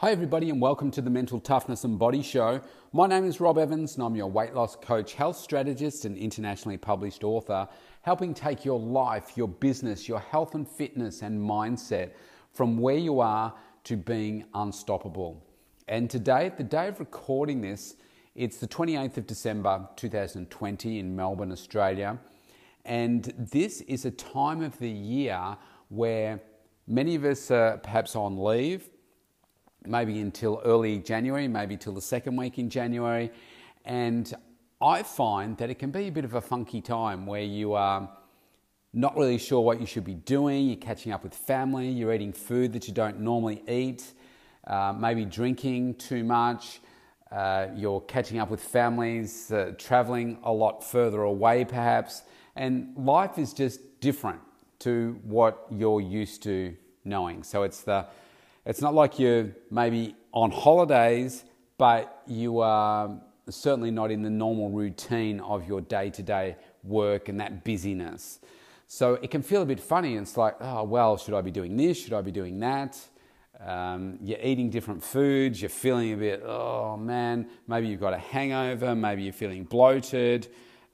Hi, everybody, and welcome to the Mental Toughness and Body Show. My name is Robb Evans, and I'm your weight loss coach, health strategist, and internationally published author, helping take your life, your business, your health and fitness and mindset from where you are to being unstoppable. And today, the day of recording this, it's the 28th of December 2020 in Melbourne, Australia. And this is a time of the year where many of us are perhaps on leave, maybe until early January, maybe till the second week in January. And I find that it can be a bit of a funky time where you are not really sure what you should be doing, you're catching up with family, you're eating food that you don't normally eat, uh, maybe drinking too much. Uh, you're catching up with families, uh, traveling a lot further away, perhaps, and life is just different to what you're used to knowing. So it's the it's not like you're maybe on holidays, but you are certainly not in the normal routine of your day to day work and that busyness. So it can feel a bit funny. It's like, oh, well, should I be doing this? Should I be doing that? Um, you're eating different foods. You're feeling a bit, oh man, maybe you've got a hangover. Maybe you're feeling bloated.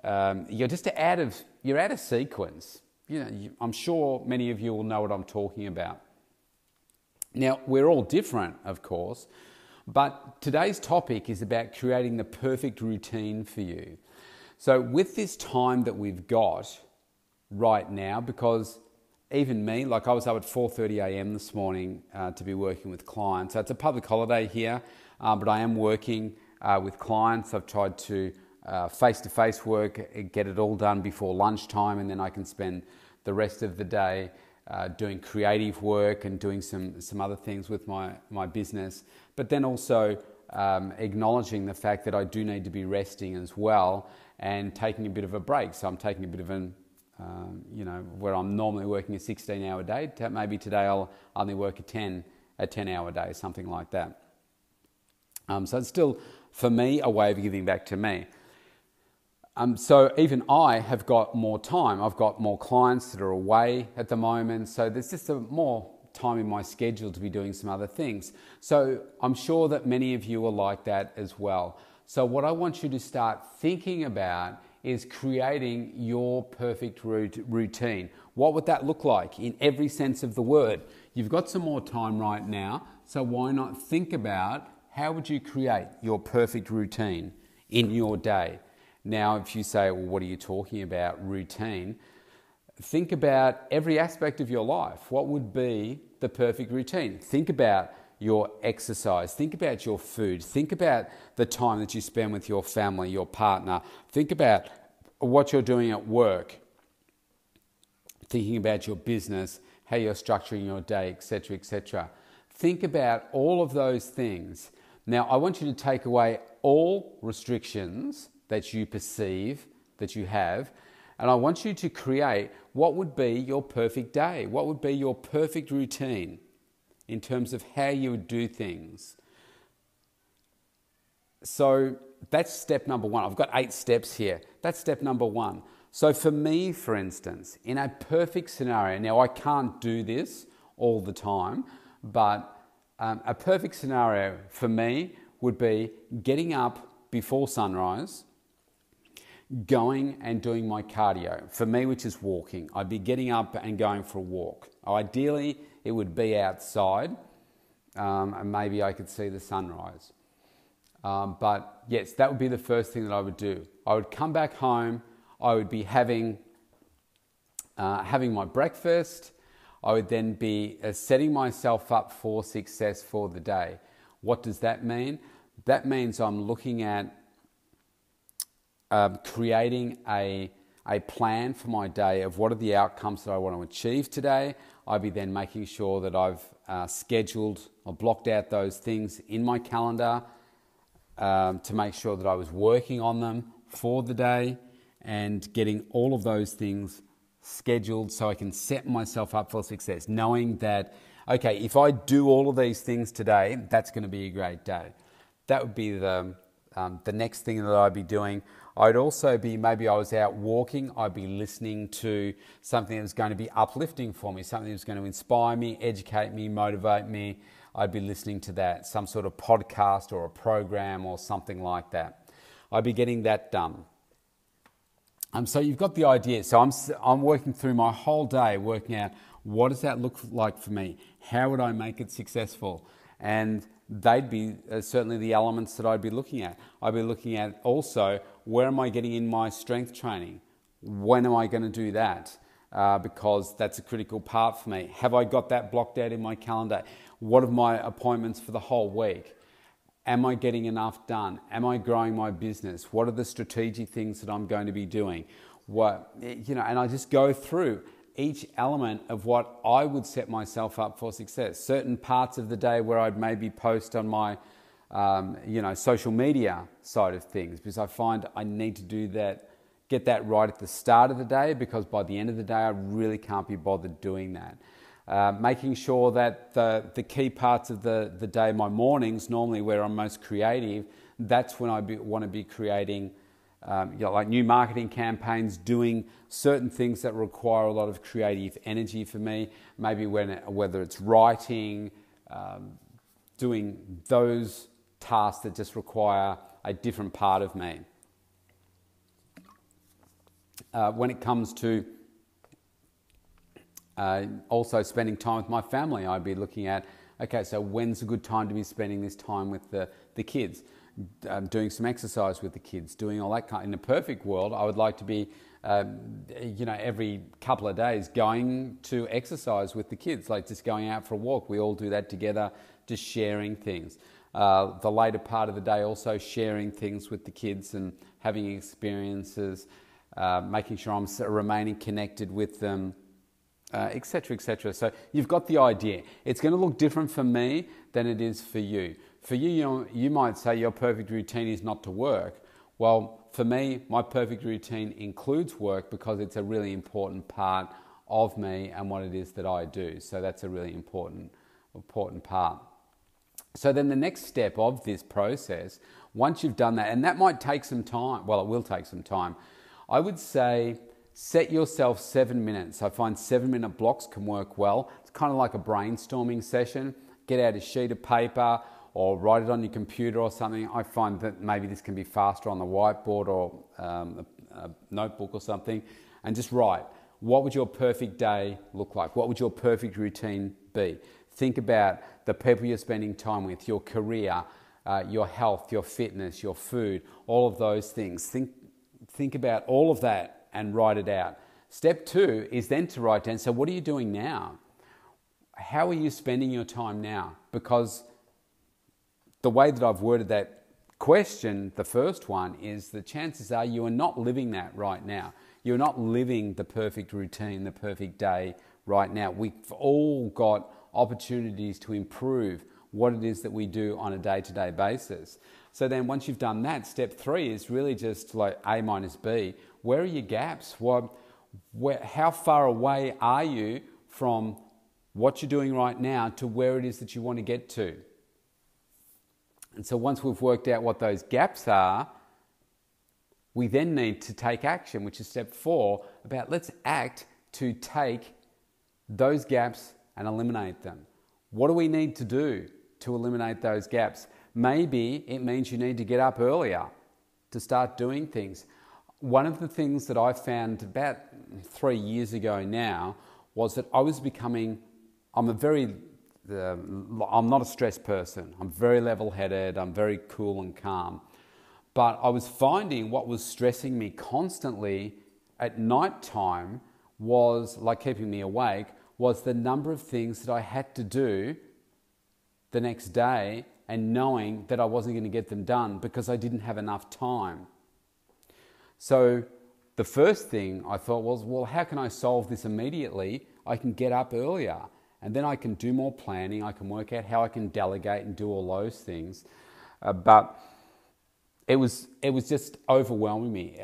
Um, you're just out of you're out of sequence. You know, you, I'm sure many of you will know what I'm talking about. Now, we're all different, of course, but today's topic is about creating the perfect routine for you. So, with this time that we've got right now, because even me, like I was up at 4:30 a.m. this morning uh, to be working with clients. So it's a public holiday here, uh, but I am working uh, with clients. I've tried to face to face work, get it all done before lunchtime, and then I can spend the rest of the day uh, doing creative work and doing some, some other things with my, my business. But then also um, acknowledging the fact that I do need to be resting as well and taking a bit of a break. So I'm taking a bit of an, um, you know, where I'm normally working a 16 hour day, maybe today I'll only work a 10, a 10 hour day, something like that. Um, so it's still, for me, a way of giving back to me. Um, so even I have got more time. I've got more clients that are away at the moment. So there's just a more time in my schedule to be doing some other things. So I'm sure that many of you are like that as well. So what I want you to start thinking about is creating your perfect routine. What would that look like in every sense of the word? You've got some more time right now, so why not think about how would you create your perfect routine in your day? Now, if you say, well, what are you talking about, routine? Think about every aspect of your life. What would be the perfect routine? Think about your exercise. Think about your food. Think about the time that you spend with your family, your partner. Think about what you're doing at work. Thinking about your business, how you're structuring your day, etc., etc. Think about all of those things. Now, I want you to take away all restrictions that you perceive that you have. And I want you to create what would be your perfect day, what would be your perfect routine in terms of how you would do things. So that's step number one. I've got eight steps here. That's step number one. So for me, for instance, in a perfect scenario, now I can't do this all the time, but um, a perfect scenario for me would be getting up before sunrise going and doing my cardio. For me, which is walking, I'd be getting up and going for a walk. Ideally, it would be outside, um, and maybe I could see the sunrise. Um, but yes, that would be the first thing that I would do. I would come back home. I would be having uh, having my breakfast. I would then be uh, setting myself up for success for the day. What does that mean? That means I'm looking at um, creating a, a plan for my day of what are the outcomes that I want to achieve today. I'd be then making sure that I've uh, scheduled or blocked out those things in my calendar um, to make sure that I was working on them for the day and getting all of those things scheduled so I can set myself up for success, knowing that, okay, if I do all of these things today, that's going to be a great day. That would be the, um, the next thing that I'd be doing. I'd also be, maybe I was out walking, I'd be listening to something that was going to be uplifting for me, something that was going to inspire me, educate me, motivate me. I'd be listening to that, some sort of podcast or a program or something like that. I'd be getting that done. Um, so you've got the idea. So I'm, I'm working through my whole day, working out what does that look like for me? How would I make it successful? And they'd be uh, certainly the elements that I'd be looking at. I'd be looking at also where am I getting in my strength training? When am I going to do that? Uh, because that's a critical part for me. Have I got that blocked out in my calendar? What are my appointments for the whole week? Am I getting enough done? Am I growing my business? What are the strategic things that I'm going to be doing? What, you know, and I just go through each element of what I would set myself up for success. Certain parts of the day where I'd maybe post on my, um, you know, social media side of things because I find I need to do that, get that right at the start of the day because by the end of the day I really can't be bothered doing that. Uh, making sure that the, the key parts of the, the day, my mornings, normally where I'm most creative, that's when I want to be creating um, you know, like new marketing campaigns, doing certain things that require a lot of creative energy for me. Maybe when whether it's writing, um, doing those tasks that just require a different part of me. Uh, when it comes to uh, also spending time with my family, I'd be looking at okay, so when's a good time to be spending this time with the, the kids? Um, doing some exercise with the kids, doing all that kind. In a perfect world, I would like to be, um, you know, every couple of days going to exercise with the kids, like just going out for a walk. We all do that together, just sharing things. Uh, the later part of the day, also sharing things with the kids and having experiences, uh, making sure I'm remaining connected with them etc., uh, etc. Et so you've got the idea. It's going to look different for me than it is for you. For you, you, you might say your perfect routine is not to work. Well, for me, my perfect routine includes work because it's a really important part of me and what it is that I do. So that's a really important, important part. So then the next step of this process, once you've done that, and that might take some time, well, it will take some time, I would say set yourself seven minutes. I find seven minute blocks can work well. It's kind of like a brainstorming session. Get out a sheet of paper or write it on your computer or something. I find that maybe this can be faster on the whiteboard or um, a, a notebook or something, and just write. What would your perfect day look like? What would your perfect routine be? Think about the people you're spending time with, your career, uh, your health, your fitness, your food, all of those things. Think, think about all of that and write it out. Step two is then to write down so, what are you doing now? How are you spending your time now? Because the way that I've worded that question, the first one, is the chances are you are not living that right now. You're not living the perfect routine, the perfect day right now. We've all got opportunities to improve what it is that we do on a day to day basis. So then, once you've done that, step three is really just like A minus B. Where are your gaps? What, where, how far away are you from what you're doing right now to where it is that you want to get to? And so once we've worked out what those gaps are, we then need to take action, which is step four about let's act to take those gaps and eliminate them. What do we need to do to eliminate those gaps? Maybe it means you need to get up earlier to start doing things. One of the things that I found about three years ago now was that I was becoming, I'm a very I'm not a stressed person. I'm very level headed. I'm very cool and calm. But I was finding what was stressing me constantly at night time was like keeping me awake was the number of things that I had to do the next day and knowing that I wasn't going to get them done because I didn't have enough time. So the first thing I thought was, well, how can I solve this immediately? I can get up earlier and then I can do more planning. I can work out how I can delegate and do all those things. Uh, but it was it was just overwhelming me.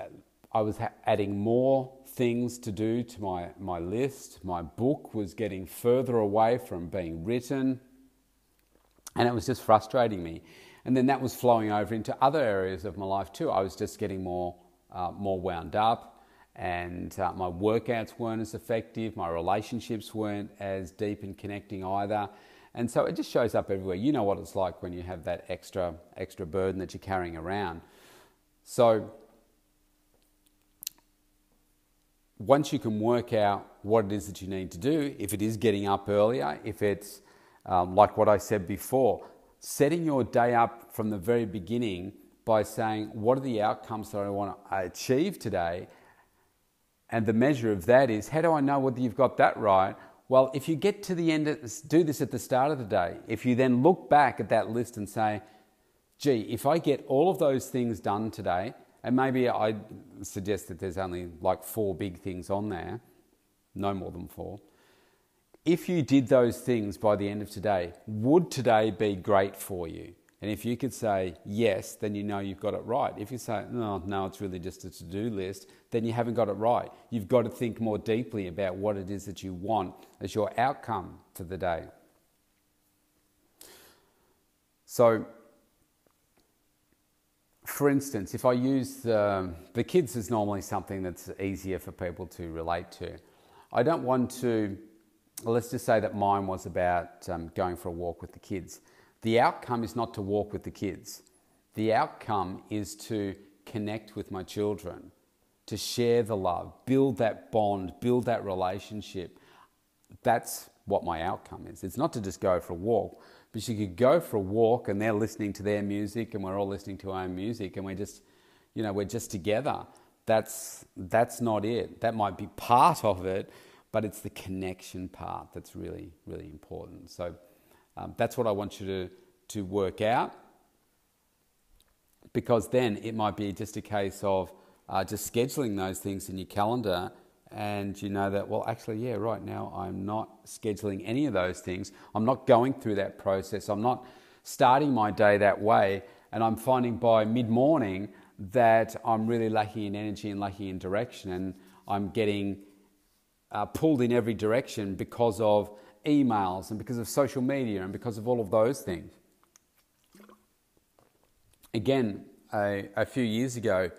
I was ha- adding more things to do to my my list. My book was getting further away from being written, and it was just frustrating me. And then that was flowing over into other areas of my life too. I was just getting more uh, more wound up and uh, my workouts weren't as effective, my relationships weren't as deep and connecting either. And so it just shows up everywhere. You know what it's like when you have that extra extra burden that you're carrying around. So once you can work out what it is that you need to do, if it is getting up earlier, if it's um, like what I said before, setting your day up from the very beginning by saying, What are the outcomes that I want to achieve today? And the measure of that is, How do I know whether you've got that right? Well, if you get to the end, of, do this at the start of the day. If you then look back at that list and say, Gee, if I get all of those things done today, and maybe I suggest that there's only like four big things on there, no more than four if you did those things by the end of today, would today be great for you? And if you could say yes, then you know you've got it right. If you say, no, no, it's really just a to do list, then you haven't got it right. You've got to think more deeply about what it is that you want as your outcome for the day. So, for instance, if I use the, the kids is normally something that's easier for people to relate to. I don't want to let's just say that mine was about um, going for a walk with the kids. The outcome is not to walk with the kids. The outcome is to connect with my children, to share the love, build that bond, build that relationship. That's what my outcome is. It's not to just go for a walk, but you could go for a walk and they're listening to their music and we're all listening to our own music and we're just, you know, we're just together. That's, that's not it. That might be part of it, but it's the connection part that's really, really important. So um, that's what I want you to, to work out because then it might be just a case of uh, just scheduling those things in your calendar and you know that, well, actually, yeah, right now I'm not scheduling any of those things. I'm not going through that process. I'm not starting my day that way. And I'm finding by mid morning that I'm really lacking in energy and lacking in direction. And I'm getting uh, pulled in every direction because of emails and because of social media and because of all of those things. Again, a, a few years ago,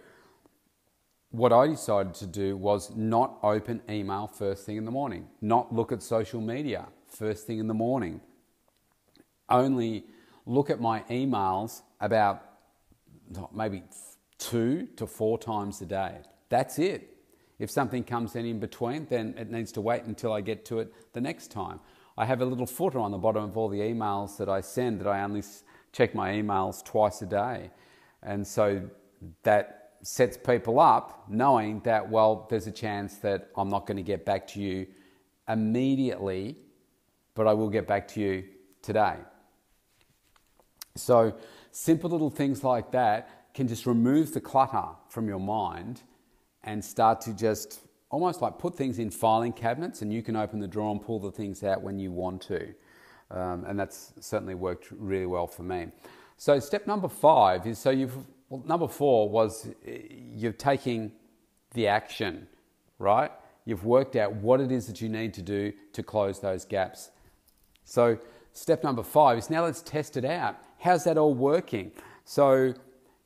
what I decided to do was not open email first thing in the morning, not look at social media first thing in the morning, only look at my emails about maybe two to four times a day. That's it. If something comes in in between, then it needs to wait until I get to it the next time. I have a little footer on the bottom of all the emails that I send that I only check my emails twice a day. And so that sets people up knowing that, well, there's a chance that I'm not going to get back to you immediately, but I will get back to you today. So, simple little things like that can just remove the clutter from your mind and start to just almost like put things in filing cabinets and you can open the drawer and pull the things out when you want to. Um, and that's certainly worked really well for me. So, step number five is so you've, well, number four was eh, you're taking the action, right? You've worked out what it is that you need to do to close those gaps. So, step number five is now let's test it out. How's that all working? So,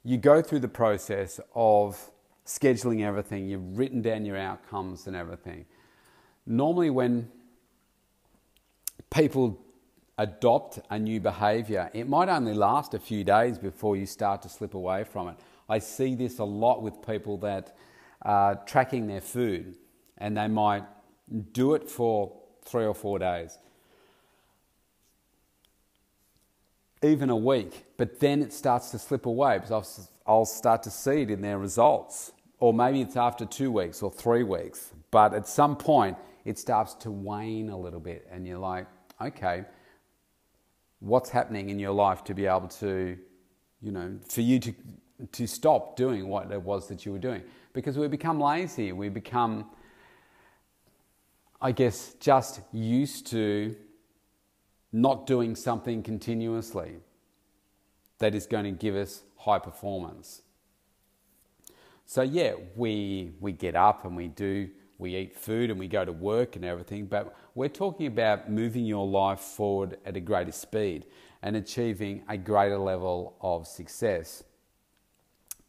you go through the process of scheduling everything, you've written down your outcomes and everything. Normally, when people adopt a new behavior, it might only last a few days before you start to slip away from it. I see this a lot with people that are tracking their food and they might do it for three or four days, even a week, but then it starts to slip away because I'll start to see it in their results or maybe it's after two weeks or three weeks, but at some point it starts to wane a little bit, and you're like, okay, what's happening in your life to be able to, you know, for you to, to stop doing what it was that you were doing? Because we become lazy, we become, I guess, just used to not doing something continuously that is going to give us high performance. So yeah, we we get up and we do we eat food and we go to work and everything, but we're talking about moving your life forward at a greater speed and achieving a greater level of success.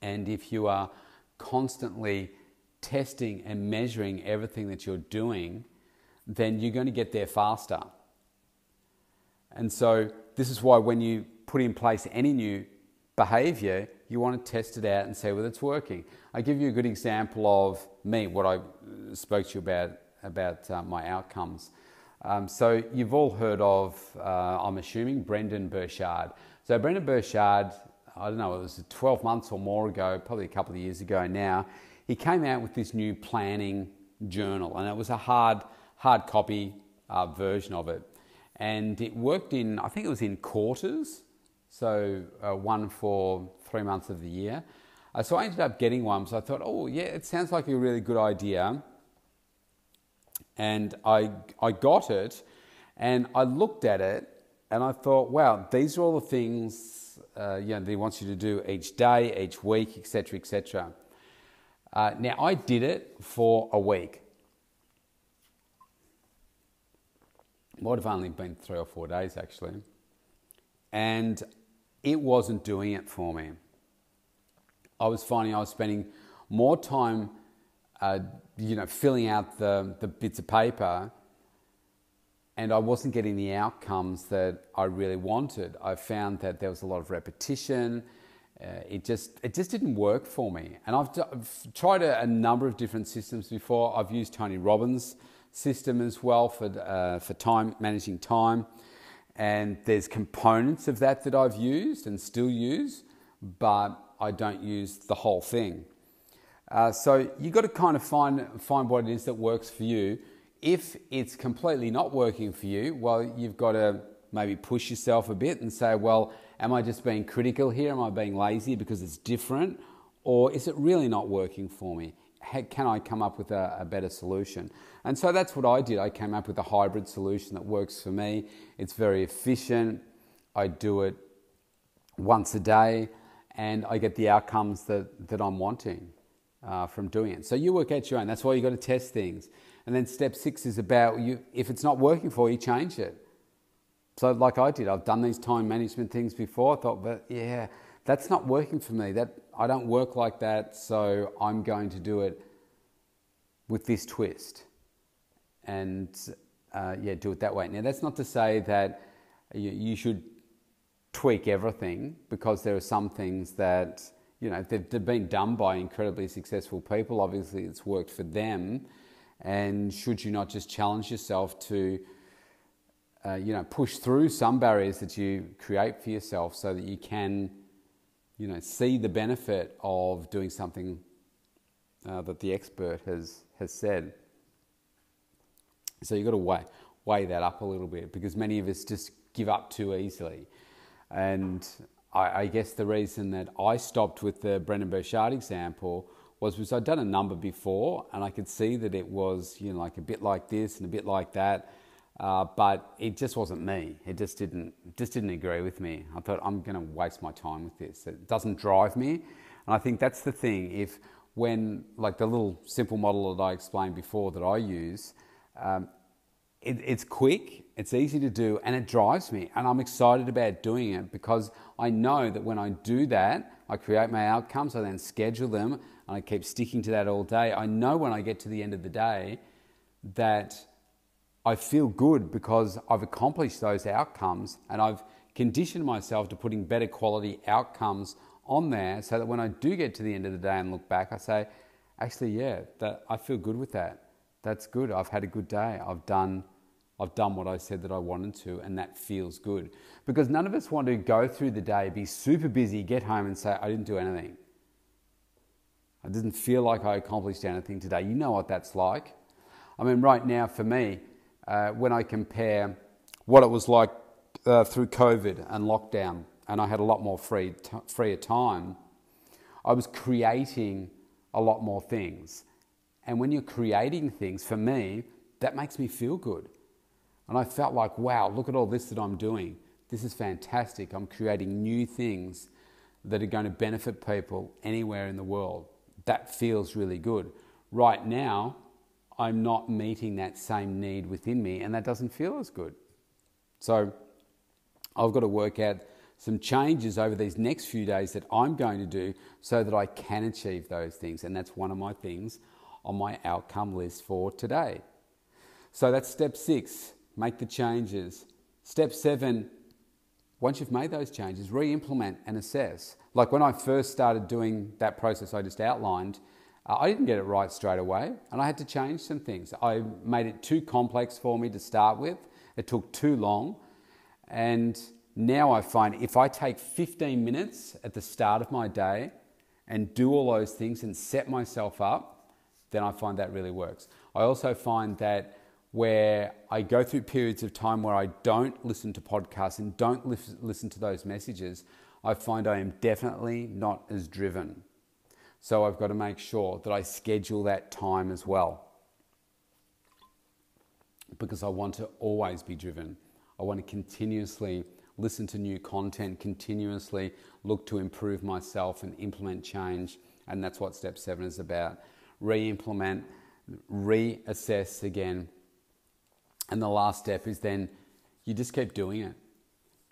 And if you are constantly testing and measuring everything that you're doing, then you're going to get there faster. And so, this is why when you put in place any new behavior, you want to test it out and see whether it's working. I give you a good example of me, what I spoke to you about about uh, my outcomes. Um, so you've all heard of, uh, I'm assuming, Brendon Burchard. So Brendon Burchard, I don't know, it was 12 months or more ago, probably a couple of years ago now, he came out with this new planning journal, and it was a hard, hard copy uh, version of it. And it worked in, I think it was in quarters, so uh, one for three months of the year. Uh, so I ended up getting one. So I thought, oh, yeah, it sounds like a really good idea. And I, I got it and I looked at it and I thought, wow, these are all the things uh, you know, that he wants you to do each day, each week, etc., etc. Uh, now, I did it for a week. Might have only been three or four days actually. And it wasn't doing it for me. I was finding I was spending more time, uh, you know, filling out the, the bits of paper, and I wasn't getting the outcomes that I really wanted. I found that there was a lot of repetition. Uh, it just it just didn't work for me. And I've, I've tried a, a, number of different systems before. I've used Tony Robbins' system as well for uh, for time managing time, and there's components of that that I've used and still use, but I don't use the whole thing. Uh, so you've got to kind of find, find what it is that works for you. If it's completely not working for you, well, you've got to maybe push yourself a bit and say, well, am I just being critical here? Am I being lazy because it's different? Or is it really not working for me? Can I come up with a, a better solution? And so that's what I did. I came up with a hybrid solution that works for me. It's very efficient. I do it once a day and I get the outcomes that, that I'm wanting uh, from doing it. So you work out your own. That's why you've got to test things. And then step six is about you. If it's not working for you, change it. So like I did, I've done these time management things before. I thought, but yeah, that's not working for me. That I don't work like that. So I'm going to do it with this twist, and uh, yeah, do it that way. Now that's not to say that you, you should tweak everything because there are some things that you know they've, been done by incredibly successful people. Obviously, it's worked for them, and should you not just challenge yourself to uh, you know push through some barriers that you create for yourself so that you can you know see the benefit of doing something uh, that the expert has has said. So you've got to weigh weigh that up a little bit because many of us just give up too easily. And I, I, guess the reason that I stopped with the Brendon Burchard example was because I'd done a number before and I could see that it was, you know, like a bit like this and a bit like that. Uh, but it just wasn't me. It just didn't just didn't agree with me. I thought I'm going to waste my time with this. It doesn't drive me, and I think that's the thing. If when like the little simple model that I explained before that I use, um, it, it's quick, it's easy to do, and it drives me. And I'm excited about doing it because I know that when I do that, I create my outcomes, I then schedule them, and I keep sticking to that all day. I know when I get to the end of the day that I feel good because I've accomplished those outcomes and I've conditioned myself to putting better quality outcomes on there so that when I do get to the end of the day and look back, I say, actually, yeah, that, I feel good with that. That's good. I've had a good day. I've done I've done what I said that I wanted to, and that feels good. Because none of us want to go through the day, be super busy, get home, and say, I didn't do anything. I didn't feel like I accomplished anything today. You know what that's like. I mean, right now, for me, uh, when I compare what it was like uh, through COVID and lockdown, and I had a lot more free t- freer time, I was creating a lot more things. And when you're creating things, for me, that makes me feel good. And I felt like, wow, look at all this that I'm doing. This is fantastic. I'm creating new things that are going to benefit people anywhere in the world. That feels really good. Right now, I'm not meeting that same need within me, and that doesn't feel as good. So I've got to work out some changes over these next few days that I'm going to do so that I can achieve those things. And that's one of my things on my outcome list for today. So that's step six make the changes, Step seven, once you've made those changes, re implement and assess. Like when I first started doing that process I just outlined, uh, I didn't get it right straight away and I had to change some things. I made it too complex for me to start with, it took too long. And now I find if I take 15 minutes at the start of my day and do all those things and set myself up, then I find that really works. I also find that where I go through periods of time where I don't listen to podcasts and don't listen to those messages, I find I am definitely not as driven. So I've got to make sure that I schedule that time as well because I want to always be driven. I want to continuously listen to new content, continuously look to improve myself and implement change. And that's what step seven is about. Re implement, reassess again. And the last step is then you just keep doing it.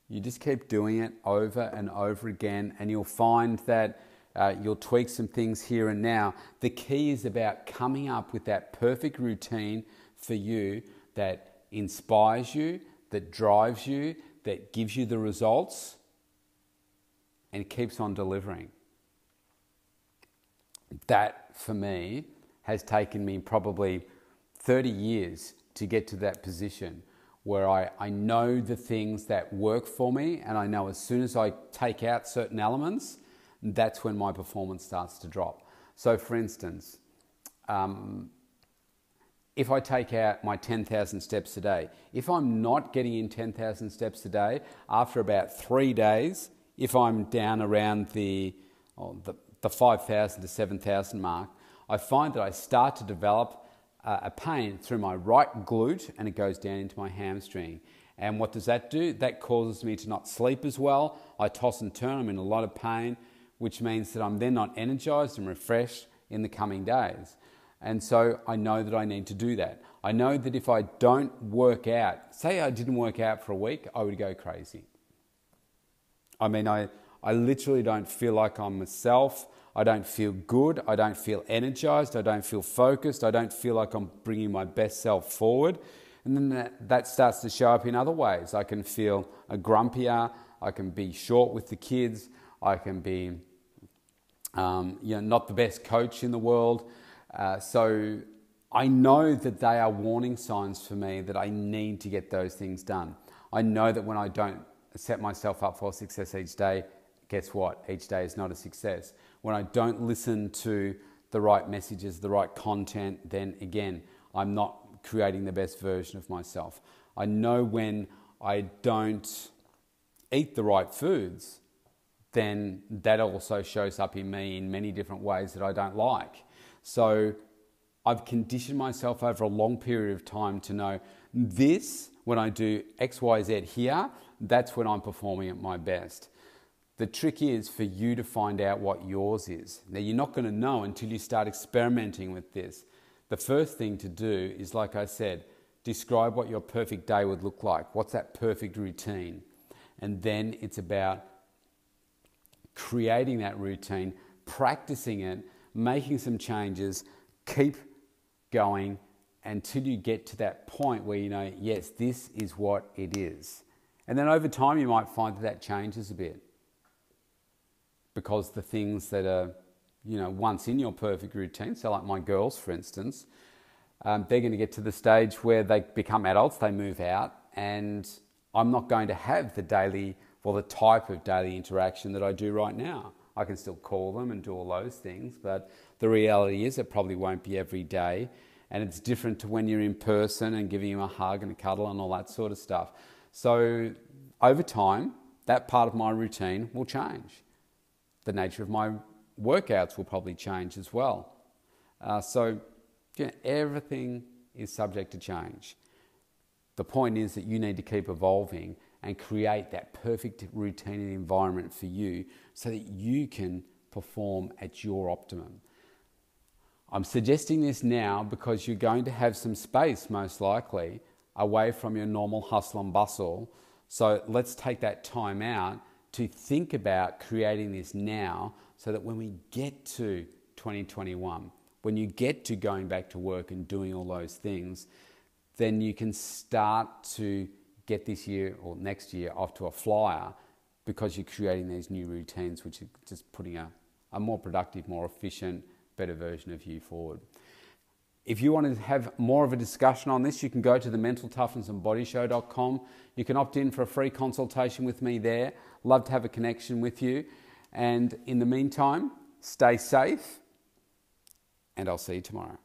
You just keep doing it over and over again, and you'll find that uh, you'll tweak some things here and now. The key is about coming up with that perfect routine for you that inspires you, that drives you, that gives you the results, and keeps on delivering. That, for me, has taken me probably 30 years to get to that position where I, I know the things that work for me, and I know as soon as I take out certain elements, that's when my performance starts to drop. So, for instance, um, if I take out my 10,000 steps a day, if I'm not getting in 10,000 steps a day, after about three days, if I'm down around the, oh, the, the 5,000 to 7,000 mark, I find that I start to develop a pain through my right glute and it goes down into my hamstring. And what does that do? That causes me to not sleep as well. I toss and turn, I'm in a lot of pain, which means that I'm then not energized and refreshed in the coming days. And so I know that I need to do that. I know that if I don't work out, say I didn't work out for a week, I would go crazy. I mean, I, I literally don't feel like I'm myself. I don't feel good. I don't feel energized. I don't feel focused. I don't feel like I'm bringing my best self forward. And then that, that starts to show up in other ways. I can feel a grumpier. I can be short with the kids. I can be um, you know, not the best coach in the world. Uh, so I know that they are warning signs for me that I need to get those things done. I know that when I don't set myself up for success each day, guess what? Each day is not a success. When I don't listen to the right messages, the right content, then again, I'm not creating the best version of myself. I know when I don't eat the right foods, then that also shows up in me in many different ways that I don't like. So I've conditioned myself over a long period of time to know this, when I do X, Y, Z here, that's when I'm performing at my best. The trick is for you to find out what yours is. Now, you're not going to know until you start experimenting with this. The first thing to do is, like I said, describe what your perfect day would look like. What's that perfect routine? And then it's about creating that routine, practicing it, making some changes, keep going until you get to that point where you know, yes, this is what it is. And then over time, you might find that that changes a bit because the things that are, you know, once in your perfect routine, so like my girls, for instance, um, they're going to get to the stage where they become adults, they move out, and I'm not going to have the daily, well, the type of daily interaction that I do right now. I can still call them and do all those things, but the reality is it probably won't be every day. And it's different to when you're in person and giving them a hug and a cuddle and all that sort of stuff. So over time, that part of my routine will change. The nature of my workouts will probably change as well. Uh, so you know, everything is subject to change. The point is that you need to keep evolving and create that perfect routine and environment for you so that you can perform at your optimum. I'm suggesting this now because you're going to have some space, most likely, away from your normal hustle and bustle. So let's take that time out to think about creating this now so that when we get to 2021, when you get to going back to work and doing all those things, then you can start to get this year or next year off to a flyer because you're creating these new routines, which are just putting a, a more productive, more efficient, better version of you forward. If you want to have more of a discussion on this, you can go to the mentaltoughnessandbodyshow.com. You can opt in for a free consultation with me there. Love to have a connection with you. And in the meantime, stay safe, and I'll see you tomorrow.